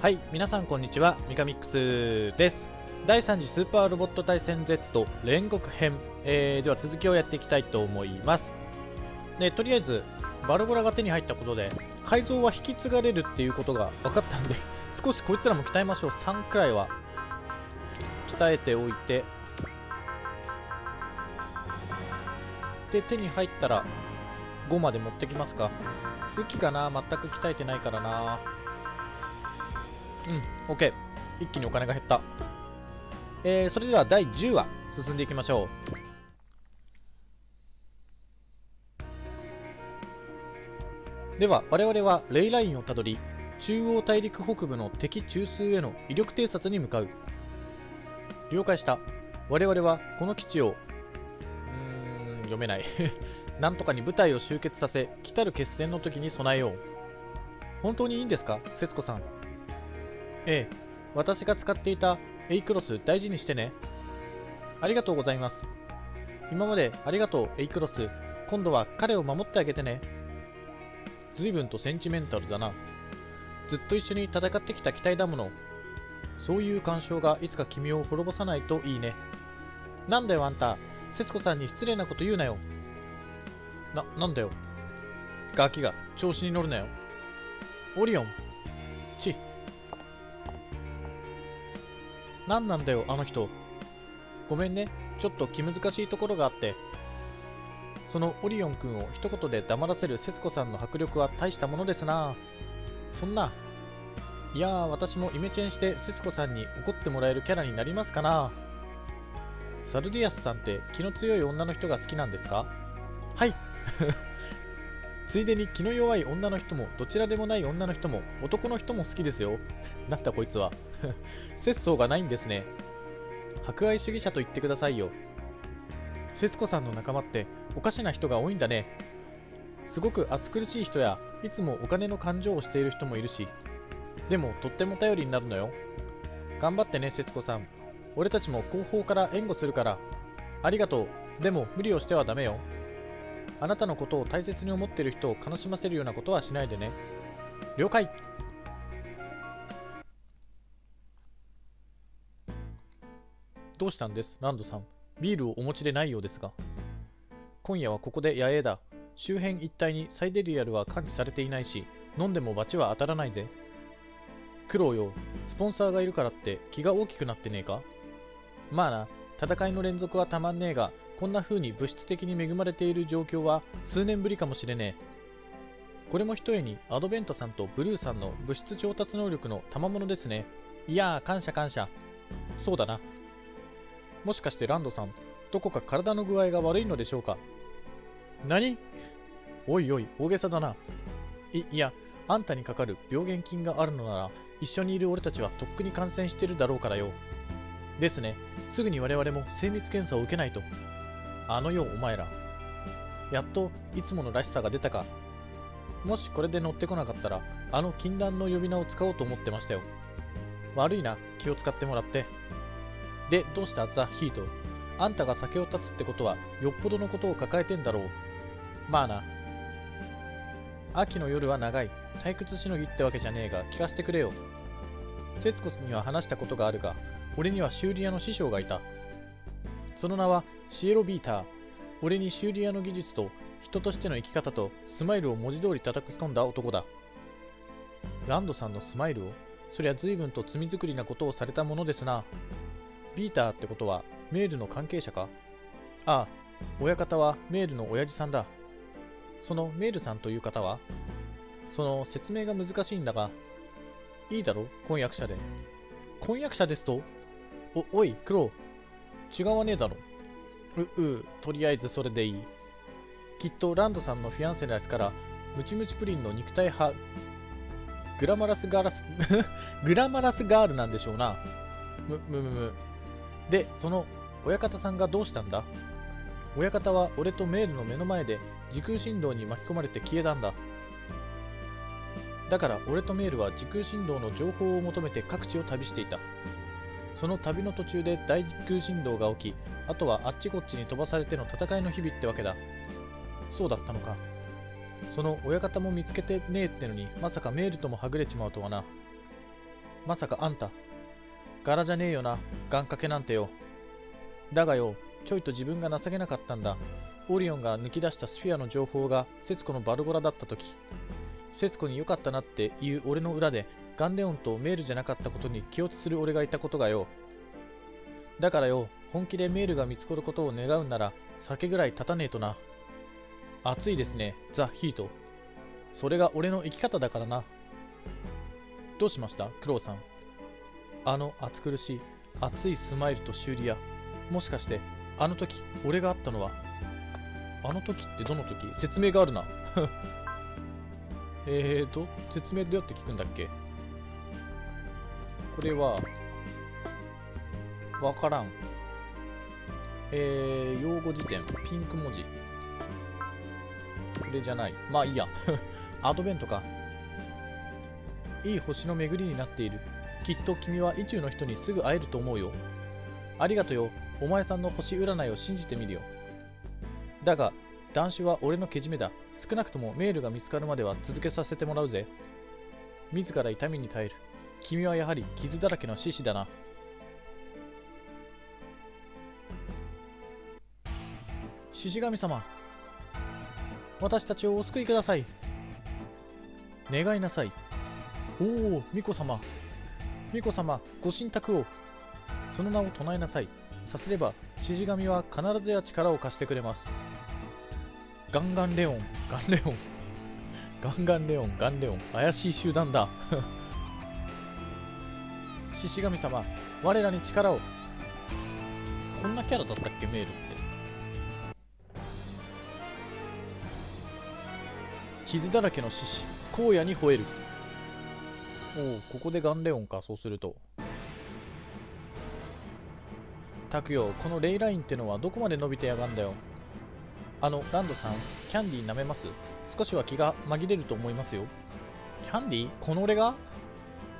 はい皆さんこんにちはミカミックスです。第3次スーパーロボット対戦 Z 煉獄編、えー、では続きをやっていきたいと思います。でとりあえずバルゴラが手に入ったことで改造は引き継がれるっていうことが分かったんで 少しこいつらも鍛えましょう。3くらいは鍛えておいて。で手に入ったら5まで持ってきますか。武器がな？全く鍛えてないからな。うん、OK。一気にお金が減った。えー、それでは第10話、進んでいきましょう。では、我々はレイラインをたどり、中央大陸北部の敵中枢への威力偵察に向かう。了解した。我々はこの基地を、うーん、読めない。なんとかに部隊を集結させ、来たる決戦の時に備えよう。本当にいいんですか節子さん。ええ、私が使っていたエイクロス大事にしてね。ありがとうございます。今までありがとうエイクロス。今度は彼を守ってあげてね。随分とセンチメンタルだな。ずっと一緒に戦ってきた機体だもの。そういう干渉がいつか君を滅ぼさないといいね。なんだよあんた。節子さんに失礼なこと言うなよ。な、なんだよ。ガキが調子に乗るなよ。オリオン。ち、何なんだよ、あの人。ごめんね、ちょっと気難しいところがあって。そのオリオン君を一言で黙らせる節子さんの迫力は大したものですな。そんな。いやー、私もイメチェンして節子さんに怒ってもらえるキャラになりますかな。サルディアスさんって気の強い女の人が好きなんですか？はいついでに気の弱い女の人もどちらでもない女の人も男の人も好きですよ。なんだこいつは。節操がないんですね。博愛主義者と言ってくださいよ。節子さんの仲間っておかしな人が多いんだね。すごく暑苦しい人やいつもお金の感情をしている人もいるし。でもとっても頼りになるのよ。頑張ってね、節子さん。俺たちも後方から援護するから。ありがとう。でも無理をしてはダメよ。あなたのことを大切に思っている人を悲しませるようなことはしないでね。了解どうしたんです？ランドさん。ビールをお持ちでないようですが。今夜はここで野営だ。周辺一帯にサイデリアルは管理されていないし、飲んでも罰は当たらないぜ。苦労よ。スポンサーがいるからって気が大きくなってねえか？まあな、戦いの連続はたまんねえが、こんな風に物質的に恵まれている状況は数年ぶりかもしれねえ。これもひとえにアドベントさんとブルーさんの物質調達能力の賜物ですね。いやー、感謝感謝。そうだな。もしかしてランドさん、どこか体の具合が悪いのでしょうか？何？おいおい、大げさだな。い、いや、あんたにかかる病原菌があるのなら、一緒にいる俺たちはとっくに感染してるだろうからよ。ですね。すぐに我々も精密検査を受けないと。あのよ、お前ら。やっといつものらしさが出たか。もしこれで乗ってこなかったら、あの禁断の呼び名を使おうと思ってましたよ。悪いな、気を使ってもらって。で、どうした？ザ・ヒート。あんたが酒を断つってことは、よっぽどのことを抱えてんだろう。まあな。秋の夜は長い。退屈しのぎってわけじゃねえが、聞かせてくれよ。節子には話したことがあるが、俺には修理屋の師匠がいた。その名はシエロビーター。俺に修理屋の技術と人としての生き方とスマイルを文字通り叩き込んだ男だ。ランドさんのスマイルをそりゃ随分と罪作りなことをされたものですな。ビーターってことはメールの関係者か？ああ、親方はメールの親父さんだ。そのメールさんという方は？その説明が難しいんだが、いいだろ婚約者で。婚約者ですと？お、おい、クロウ。違わねえだろ。う、う、とりあえずそれでいい。きっとランドさんのフィアンセのやつから、ムチムチプリンの肉体派、グラマラスガーラス グラマラスガールなんでしょうな。む、むむむ。で、その親方さんがどうしたんだ？親方は俺とメールの目の前で時空振動に巻き込まれて消えたんだ。だから俺とメールは時空振動の情報を求めて各地を旅していた。その旅の途中で大空振動が起き、あとはあっちこっちに飛ばされての戦いの日々ってわけだ。そうだったのか。その親方も見つけてねえってのに、まさかメールともはぐれちまうとはな。まさかあんた柄じゃねえよな願掛けなんてよだがよちょいと自分が情けなかったんだオリオンが抜き出したスフィアの情報が節子のバルゴラだった時節子に良かったなっていう俺の裏でガンレオンとメールじゃなかったことに気落ちする俺がいたことがよだからよ本気でメールが見つかることを願うんなら酒ぐらい立たねえとな。暑いですねザ・ヒート。それが俺の生き方だからな。どうしましたクロウさん。あの暑苦しい熱いスマイルと修理屋。もしかしてあの時俺があったのは？あの時ってどの時？説明があるな。えーと説明どうやって聞くんだっけ？これはわからん。えー、用語辞典。ピンク文字。これじゃない。まあいいや。アドベントか。いい星の巡りになっている。きっと君は意中の人にすぐ会えると思うよ。ありがとうよ。お前さんの星占いを信じてみるよ。だが断種は俺のけじめだ。少なくともメールが見つかるまでは続けさせてもらうぜ。自ら痛みに耐える。君はやはり傷だらけの獅子だな。獅子神様私たちをお救いください。願いなさい。おお巫女様。巫女様ご神託を。その名を唱えなさい。さすれば獅子神は必ずや力を貸してくれます。ガンガンレオンガンレオン。ガンガンレオンガンレオン。怪しい集団だ。獅子神様我らに力を。こんなキャラだったっけメールって。傷だらけの獅子荒野に吠える。おおここでガンレオンかそうすると。タクよこのレイラインってのはどこまで伸びてやがんだよ。あのランドさんキャンディー舐めます？少しは気が紛れると思いますよ。キャンディー？この俺が？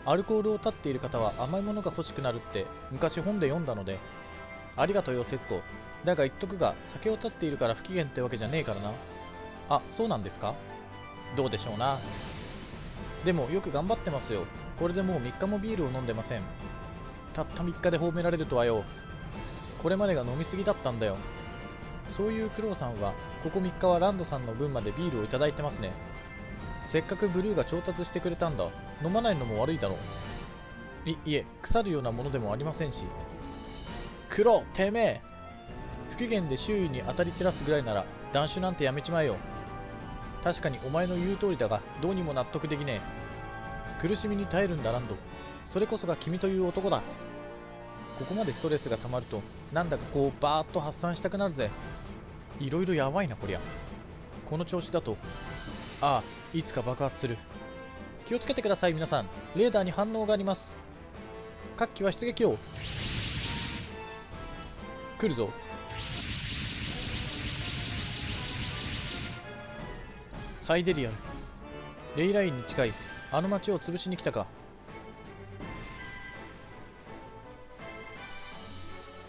アルコールを断っている方は甘いものが欲しくなるって昔本で読んだので。ありがとうよ節子。だが言っとくが酒を断っているから不機嫌ってわけじゃねえからな。あそうなんですか？どうでしょうな。でもよく頑張ってますよ。これでもう3日もビールを飲んでません。たった3日で褒められるとはよ。これまでが飲みすぎだったんだよ。そういうクロウさんはここ3日はランドさんの分までビールをいただいてますね。せっかくブルーが調達してくれたんだ。飲まないのも悪いだろう。いいえ腐るようなものでもありませんし。クロウてめえ不機嫌で周囲に当たり散らすぐらいなら断酒なんてやめちまえよ。確かにお前の言う通りだがどうにも納得できねえ。苦しみに耐えるんだランドそれこそが君という男だ。ここまでストレスが溜まるとなんだかこうバーッと発散したくなるぜ。いろいろやばいなこりゃ。この調子だとああいつか爆発する。気をつけてください皆さん。レーダーに反応があります。各機は出撃を来るぞ。サイデリアル。レイラインに近い。あの町を潰しに来たか。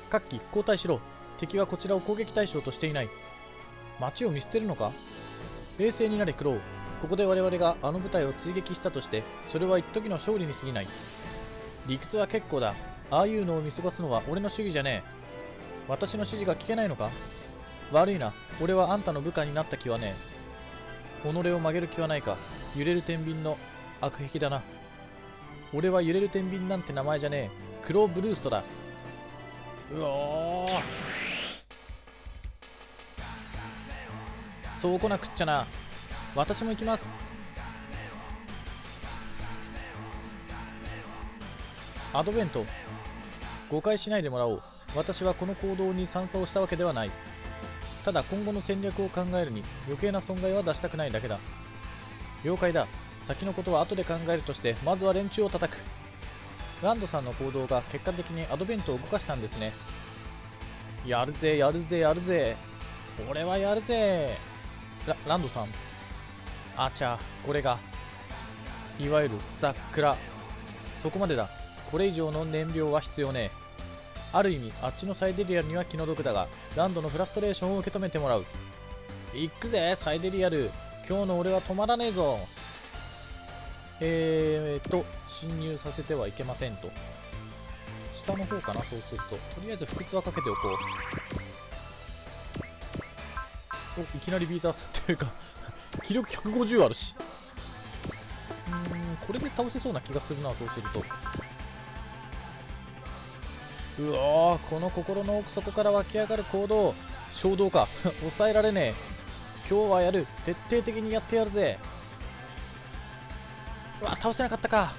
各機交代しろ。敵はこちらを攻撃対象としていない。町を見捨てるのか。冷静になれクロウ。ここで我々があの部隊を追撃したとしてそれは一時の勝利に過ぎない。理屈は結構だ。ああいうのを見過ごすのは俺の主義じゃねえ。私の指示が聞けないのか？悪いな。俺はあんたの部下になった気はねえ。己を曲げる気はないか。揺れる天秤の悪癖だな。俺は揺れる天秤なんて名前じゃねえ。クローブルーストだ。うおー。そう来なくっちゃな。私も行きます。アドベント。誤解しないでもらおう。私はこの行動に参加をしたわけではない。ただ今後の戦略を考えるに余計な損害は出したくないだけだ。了解だ。先のことは後で考えるとしてまずは連中を叩く。ランドさんの行動が結果的にアドベントを動かしたんですね。やるぜやるぜやるぜ。俺はやるぜ。ラランドさん。あちゃこれがいわゆるザッ・クラ。そこまでだ。これ以上の燃料は必要ねえ。ある意味あっちのサイデリアルには気の毒だがランドのフラストレーションを受け止めてもらう。行くぜサイデリアル。今日の俺は止まらねえぞ。えーっと侵入させてはいけませんと。下の方かなそうすると。とりあえず不屈はかけておこう。おいきなりビータースっていうか気力150あるし。うんこれで倒せそうな気がするなそうすると。うわーこの心の奥底から湧き上がる行動。衝動か。抑えられねえ。今日はやる。徹底的にやってやるぜ。うわ倒せなかったか。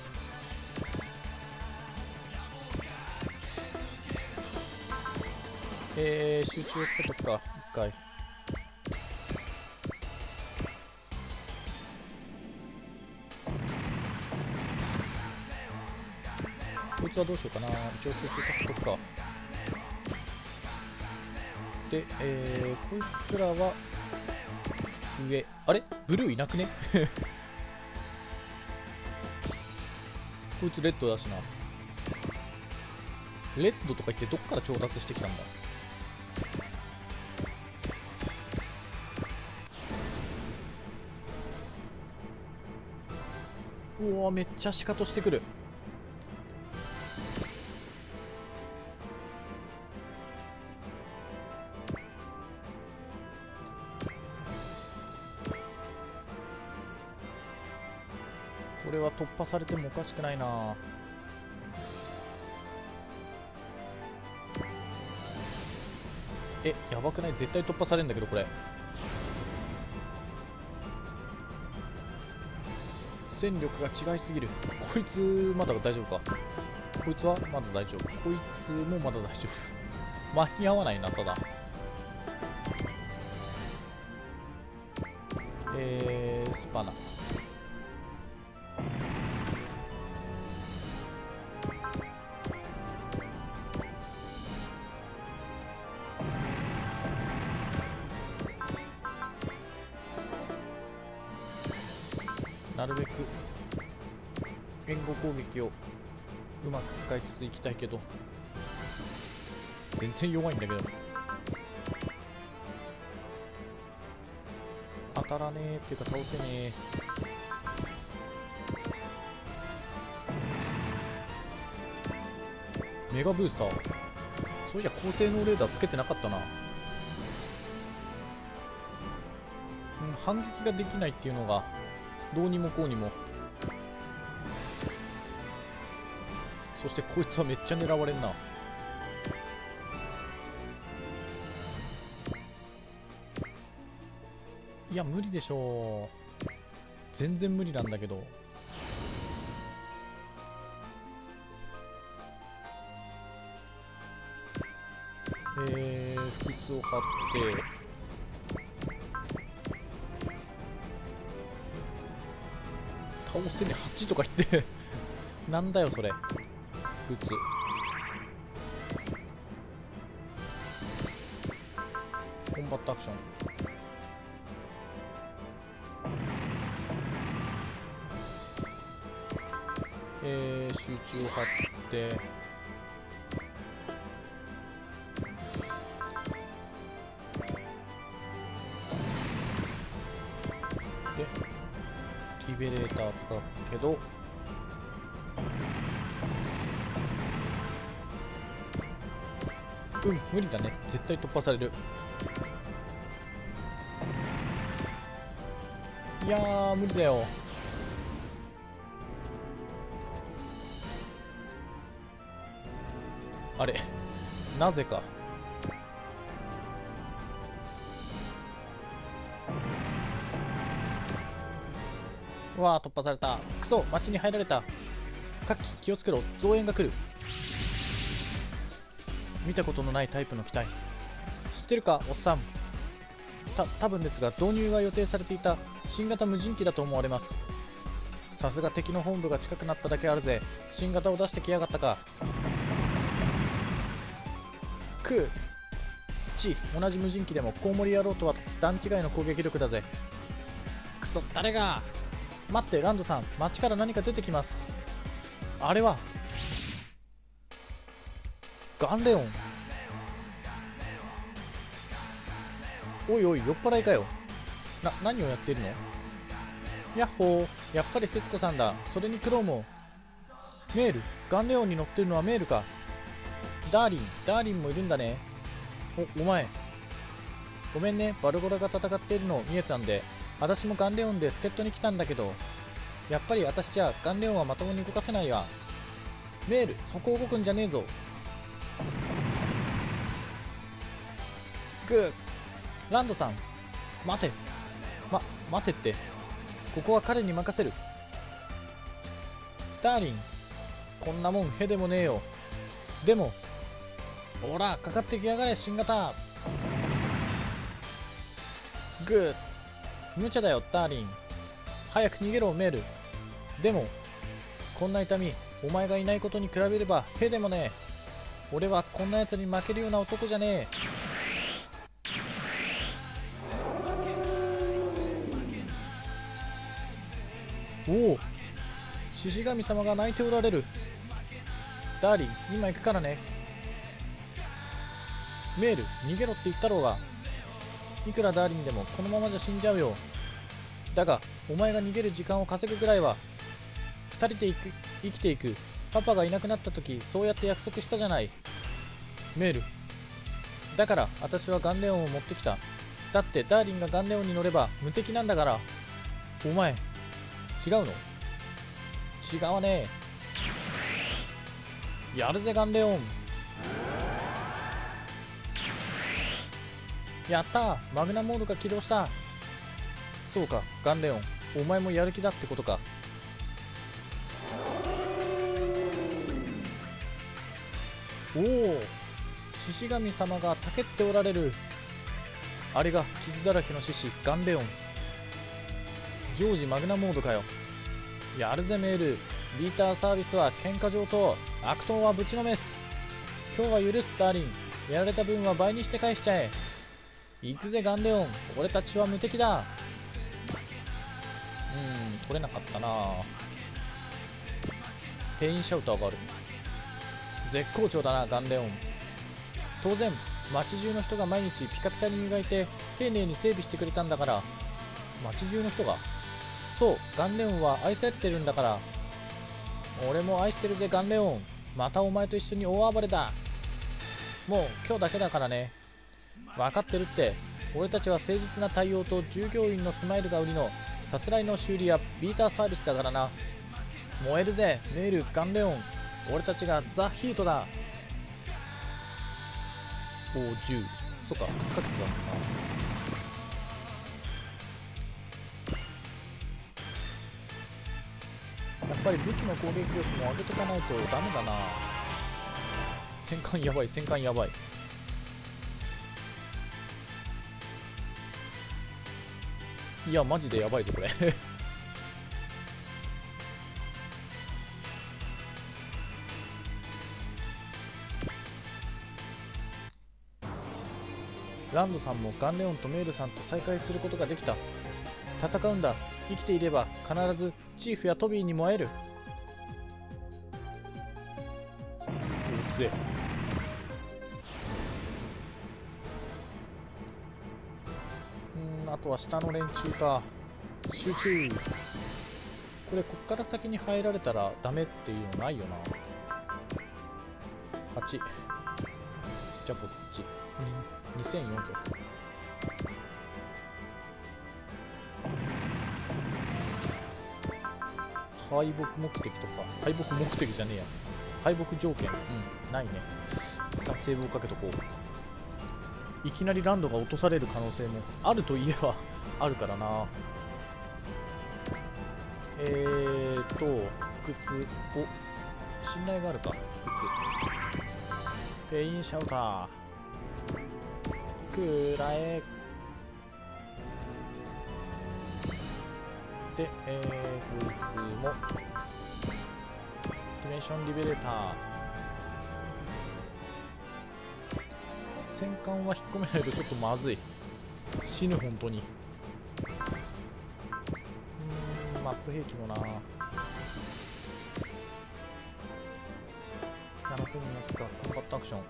えー、集中ことか。一回。いつはどうしようかな。一応集中かっとくか。で、えー、こいつらは上。あれ？ブルーいなくね？こいつレッドだしな。レッドとか言ってどっから調達してきたんだ？うわめっちゃシカトしてくる。突破されてもおかしくないな。えやばくない？絶対突破されるんだけどこれ。戦力が違いすぎる。こいつまだ大丈夫か？こいつはまだ大丈夫。こいつもまだ大丈夫。間に合わないなただ。なるべく援護攻撃をうまく使いつついきたいけど全然弱いんだけど。当たらねえっていうか倒せねえメガブースター。そういや高性能レーダーつけてなかったな。うん反撃ができないっていうのがどうにもこうにも。そしてこいつはめっちゃ狙われんな。いや無理でしょう。全然無理なんだけど。えー、不屈を張って。もうすでに8とか言って なんだよそれ。普通コンバットアクション。えー、集中を張って。けど。うん無理だね。絶対突破される。いやー無理だよ。あれなぜか。うわー突破された。クソ町に入られた。各機気をつけろ。増援が来る。見たことのないタイプの機体。知ってるかおっさん。た多分ですが導入が予定されていた。新型無人機だと思われます。さすが敵の本部が近くなっただけあるぜ。新型を出してきやがったか。くち同じ無人機でもコウモリ野郎とは段違いの攻撃力だぜ。くそ誰が待ってランドさん街から何か出てきます。あれはガンレオン。おいおい酔っ払いかよ。な何をやってるの？やっほー。やっぱり節子さんだ。それにクローもメール。ガンレオンに乗ってるのはメールか。ダーリン。ダーリンもいるんだね。おお前。ごめんね。バルゴラが戦っているのを見えたんで。私もガンレオンで助っ人に来たんだけどやっぱり私じゃガンレオンはまともに動かせないわ。メールそこ動くんじゃねえぞ。グーランドさん。待て。ま待てって。ここは彼に任せる。ダーリン。こんなもんへでもねえよ。でもほらかかってきやがれ新型。グー。無茶だよダーリン。早く逃げろメール。でもこんな痛みお前がいないことに比べればへでもねえ。俺はこんな奴に負けるような男じゃねえ。おお獅子神様が泣いておられる。ダーリン今行くからね。メール逃げろって言ったろうが。いくらダーリンでもこのままじゃ死んじゃうよ。だがお前が逃げる時間を稼ぐぐらいは2人で生きていく。パパがいなくなった時そうやって約束したじゃない。メール。だから私はガンレオンを持ってきた。だってダーリンがガンレオンに乗れば無敵なんだから。お前違うの？違わねえ。やるぜガンレオンやった。マグナモードが起動した。そうか。ガンレオン。お前もやる気だってことか。おお獅子神様がたけっておられる。あれが傷だらけの獅子ガンレオン。常時マグナモードかよ。やるぜメール。ビーターサービスは喧嘩上等。悪党はぶちのめす。今日は許すダーリン。やられた分は倍にして返しちゃえ。行くぜガンレオン俺たちは無敵だ。うん取れなかったな。店員シャウト上がる。絶好調だなガンレオン。当然街中の人が毎日ピカピカに磨いて丁寧に整備してくれたんだから。街中の人が。そうガンレオンは愛されてるんだから。俺も愛してるぜガンレオン。またお前と一緒に大暴れだ。もう今日だけだからね。分かってるって。俺たちは誠実な対応と従業員のスマイルが売りのさすらいの修理やビーターサービスだからな。燃えるぜメールガンレオン。俺たちがザ・ヒートだ。おお10そっか2日ってことだな。やっぱり武器の攻撃力も上げとかないとダメだな。戦艦やばい戦艦やばい。いやマジでやばいぞこれ。ランドさんもガンレオンとメールさんと再会することができた。戦うんだ。生きていれば必ずチーフやトビーにも会える。おつえ。は下の連中か。集中。これこっから先に入られたらダメっていうのないよな。8じゃあこっち。2400敗北目的とか。敗北目的じゃねえや。敗北条件。うん。ないね。一旦セーブをかけとこう。いきなりランドが落とされる可能性もあるといえばあるからな。えーと靴お信頼があるか。靴ペインシャウター。くらえ。で、えー、こいつも。ディメンションリベレーター。戦艦は引っ込めないとちょっとまずい。死ぬ本当に。うんマップ兵器もな。7000にったコンパクトアクション。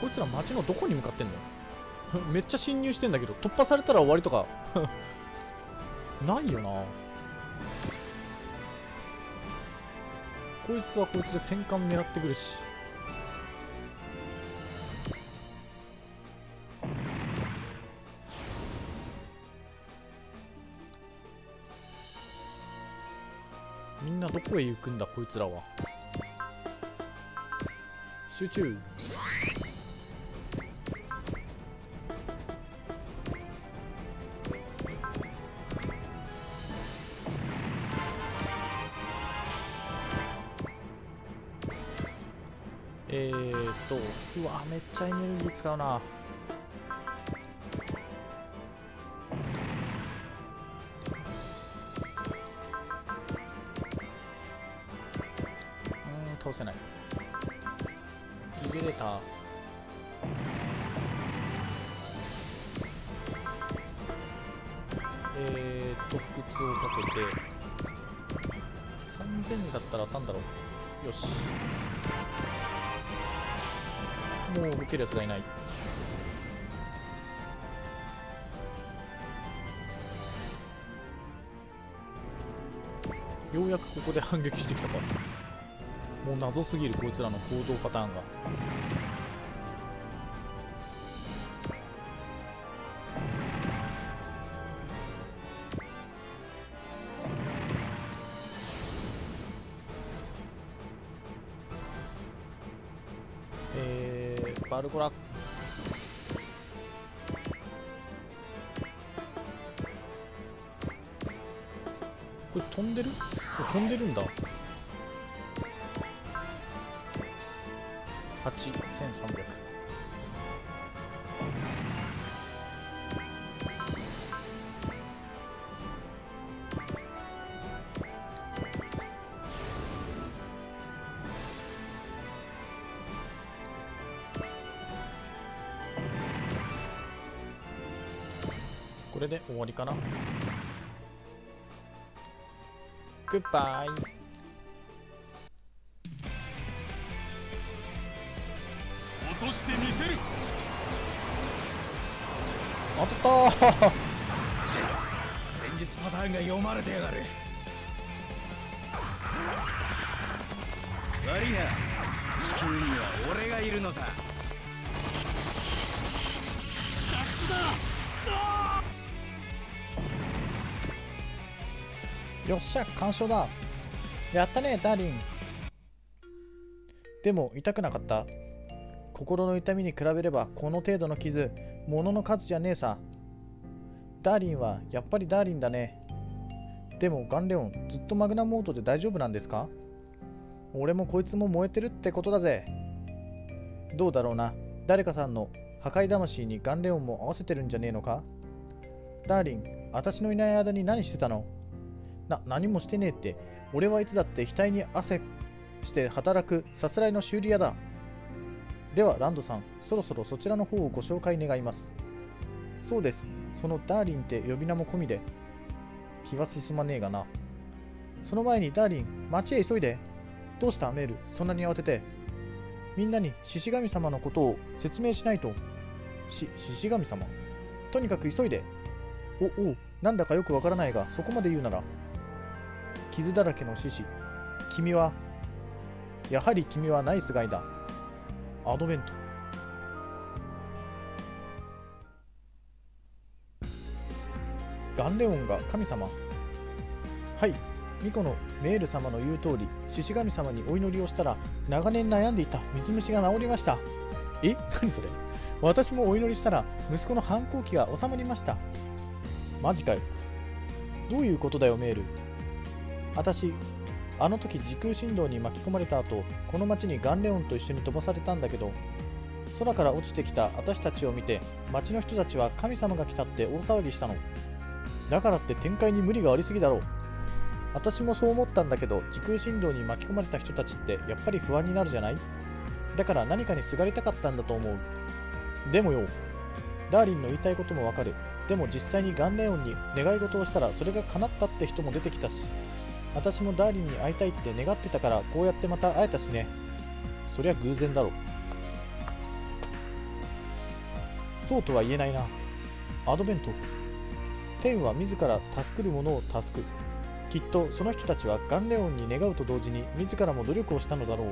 こいつら街のどこに向かってんの？めっちゃ侵入してんだけど突破されたら終わりとか。ないよな。こいつはこいつで戦艦狙ってくるし。みんなどこへ行くんだこいつらは。集中。えーっとうわめっちゃエネルギー使うな。るやつがいない。ようやくここで反撃してきたか。もう謎すぎるこいつらの行動パターンが。えー、バルコラ。これ飛んでる？これ飛んでるんだ。れで終わりかな。グッバイ落としてみせる。当たった。ー戦術パターンが読まれてやがる。悪いな。地球には俺がいるのさよっしゃ完勝だ。やったねダーリン。でも痛くなかった。心の痛みに比べればこの程度の傷物の数じゃねえさ。ダーリンはやっぱりダーリンだね。でもガンレオンずっとマグナモードで大丈夫なんですか？俺もこいつも燃えてるってことだぜ。どうだろうな。誰かさんの破壊魂にガンレオンも合わせてるんじゃねえのか？ダーリン私のいない間に何してたの？な、何もしてねえって。俺はいつだって額に汗して働くさすらいの修理屋だ。では、ランドさん、そろそろそちらの方をご紹介願います。そうです。そのダーリンって呼び名も込みで。気は進まねえがな。その前に、ダーリン、町へ急いで。どうした？メール、そんなに慌てて。みんなに獅子神様のことを説明しないと。し、獅子神様とにかく急いで。お、お、なんだかよくわからないが、そこまで言うなら。傷だらけの獅子。君はやはり君はナイスガイだ。アドベント。ガンレオンが神様。はい。ミコのメール様の言う通り獅子神様にお祈りをしたら長年悩んでいた水虫が治りました。え？何それ？私もお祈りしたら息子の反抗期が収まりました。マジかよ。どういうことだよメール。私あの時時空振動に巻き込まれた後この町にガンレオンと一緒に飛ばされたんだけど空から落ちてきた私たちを見て町の人たちは神様が来たって大騒ぎしたの。だからって展開に無理がありすぎだろう。私もそう思ったんだけど時空振動に巻き込まれた人たちってやっぱり不安になるじゃない？だから何かにすがりたかったんだと思う。でもよダーリンの言いたいこともわかる。でも実際にガンレオンに願い事をしたらそれが叶ったって人も出てきたし私もダーリンに会いたいって願ってたからこうやってまた会えたしね。そりゃ偶然だろそうとは言えないな。アドベント。天は自ら助くる者を助く。きっとその人たちはガンレオンに願うと同時に自らも努力をしたのだろう。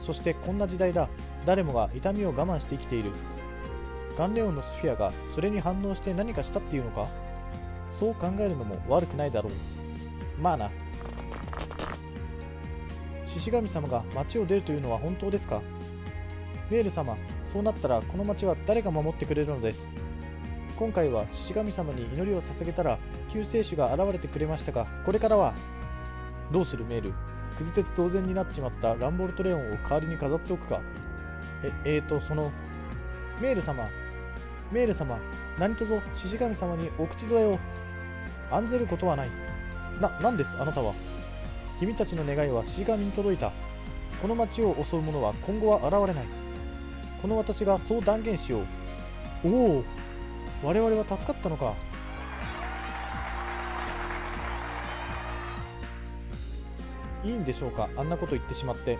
そしてこんな時代だ。誰もが痛みを我慢して生きている。ガンレオンのスフィアがそれに反応して何かしたっていうのか。そう考えるのも悪くないだろう。まあな。獅子神様が町を出るというのは本当ですか？メール様そうなったらこの町は誰が守ってくれるのです？今回は獅子神様に祈りを捧げたら救世主が現れてくれましたがこれからはどうする？メール。くず鉄同然になっちまったランボルトレオンを代わりに飾っておくか。ええーとそのメール様。メール様何とぞ獅子神様にお口添えを案ずることはない。な何ですあなたは。君たちの願いは獅子神に届いた。この町を襲う者は今後は現れない。この私がそう断言しよう。おお我々は助かったのか。いいんでしょうかあんなこと言ってしまって。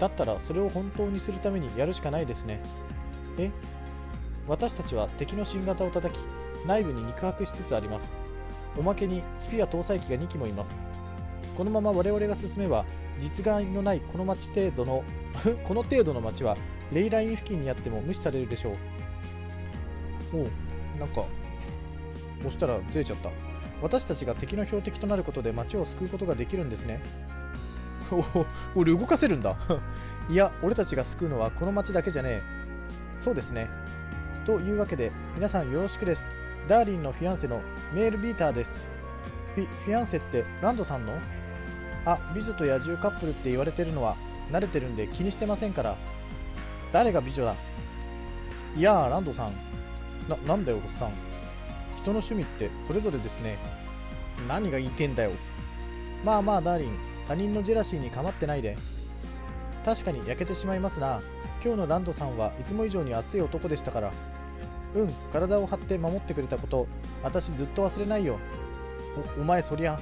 だったらそれを本当にするためにやるしかないですね。え？私たちは敵の新型を叩き内部に肉薄しつつあります。おまけにスフィア搭載機が2機もいます。このまま我々が進めば実害のないこの町程度の この程度の町はレイライン付近にあっても無視されるでしょう。おうなんか押したらずれちゃった。私たちが敵の標的となることで町を救うことができるんですね。おお俺動かせるんだ。いや俺たちが救うのはこの町だけじゃねえ。そうですね。というわけで皆さんよろしくです。ダーリンのフィアンセのメールビーターです。フィフィアンセってランドさんの？あ美女と野獣カップルって言われてるのは慣れてるんで気にしてませんから。誰が美女だ？いやーランドさん。な、なんだよおっさん。人の趣味ってそれぞれですね。何が言いてんだよ。まあまあダーリン。他人のジェラシーに構ってないで。確かに焼けてしまいますな。今日のランドさんはいつも以上に熱い男でしたから。うん体を張って守ってくれたこと私ずっと忘れないよ。おお前そりゃ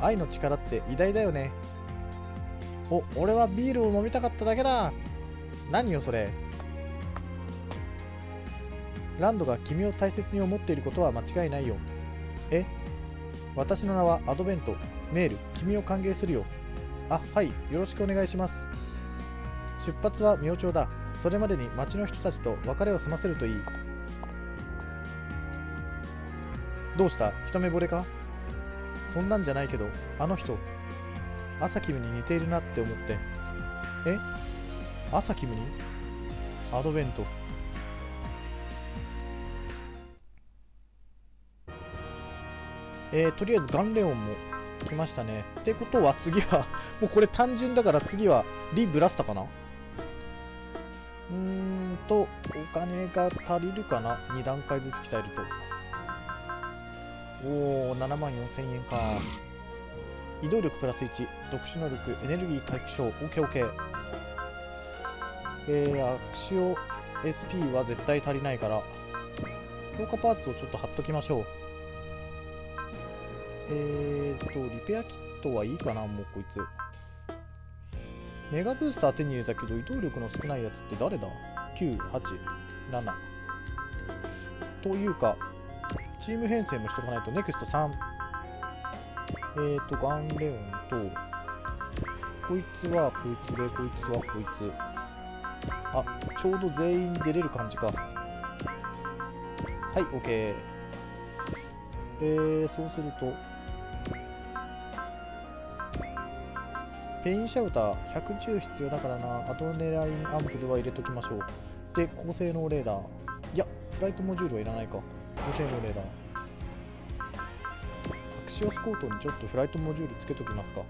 愛の力って偉大だよね。お俺はビールを飲みたかっただけだ。何よそれ。ランドが君を大切に思っていることは間違いないよ。え？私の名はアドベント。メール。君を歓迎するよ。あはい。よろしくお願いします。出発は明朝だ。それまでに町の人たちと別れを済ませるといい。どうした？一目惚れか？そんなんじゃないけどあの人朝キムに似ているなって思って。え？朝キムに？アドベント。えー、とりあえずガンレオンも来ましたね。ってことは次はもうこれ単純だから次はリ・ブラスタかな？うーんと、お金が足りるかな ?2 段階ずつ鍛えると。おー、7万4000円か。移動力プラス1、特殊能力、エネルギー回復症、OKOK。えー、アクシオ SP は絶対足りないから、強化パーツをちょっと貼っときましょう。えーと、リペアキットはいいかな、もうこいつ。メガブースター手に入れたけど、移動力の少ないやつって誰だ ?9、8、7。というか、チーム編成もしとかないと、ネクスト3。えーと、ガンレオンと、こいつはこいつで、こいつはこいつ。あ、ちょうど全員出れる感じか。はい、OK。えー、そうすると、ペインシャウター110必要だからな。アドネラインアンプルは入れときましょう。で、高性能レーダー。いや、フライトモジュールはいらないか。高性能レーダー。アクシオスコートにちょっとフライトモジュールつけときますか。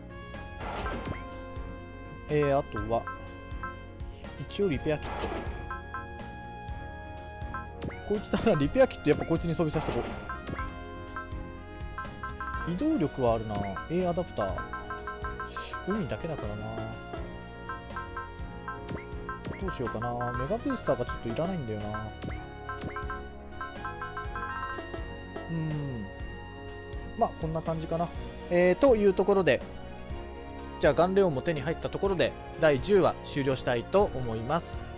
えー、あとは、一応リペアキット。こいつだな、リペアキットやっぱこいつに装備させとこう。移動力はあるな。A アダプター。海だけだからな。どうしようかな。メガブースターがちょっといらないんだよな。うん。まあこんな感じかな。えー、というところでじゃあガンレオンも手に入ったところで第10話終了したいと思います。